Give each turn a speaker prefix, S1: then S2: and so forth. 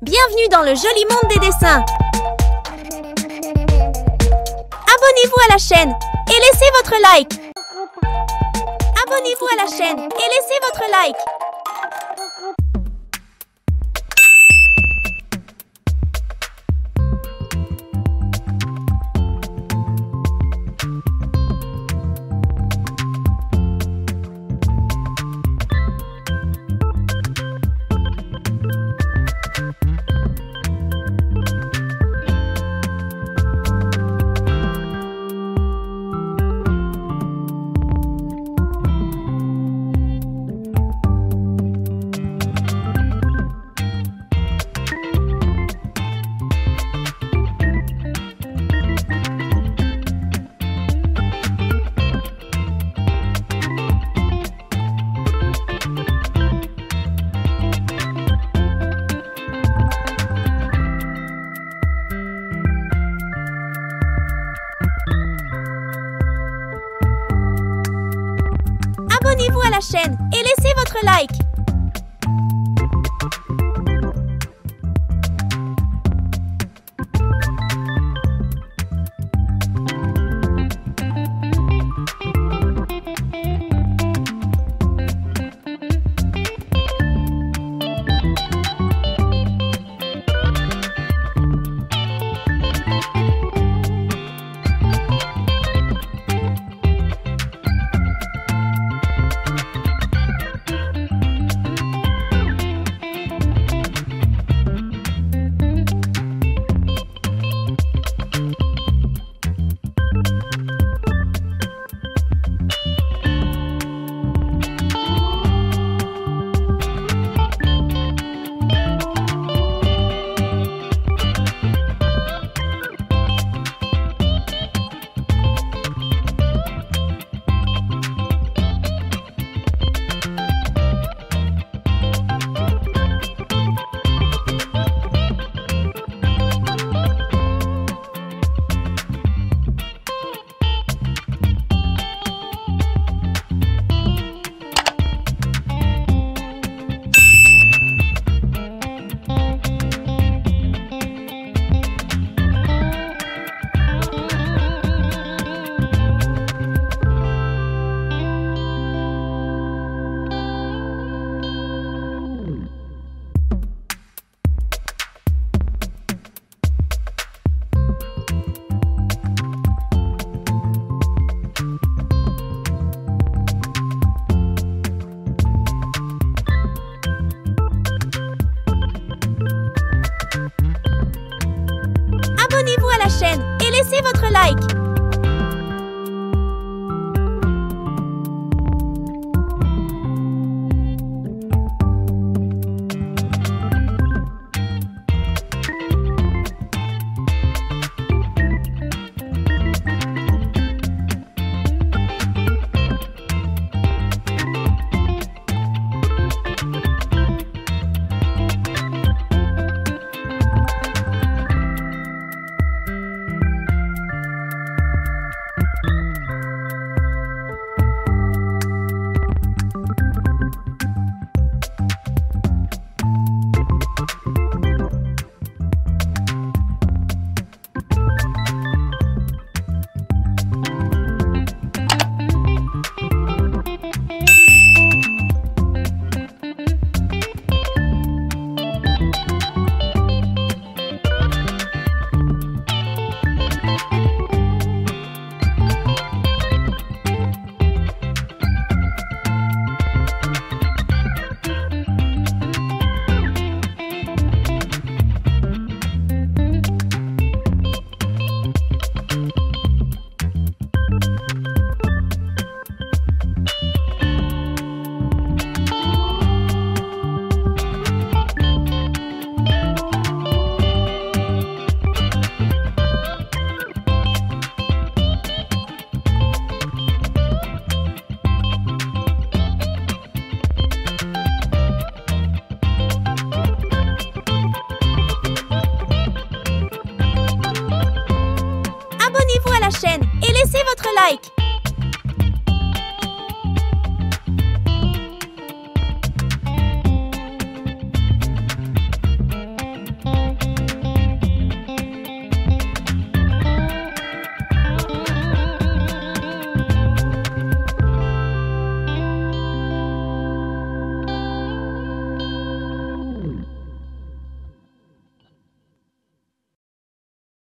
S1: Bienvenue dans le joli monde des dessins. Abonnez-vous à la chaîne et laissez votre like. Abonnez-vous à la chaîne et laissez votre like Abonnez-vous à la chaîne et laissez votre like votre like votre like.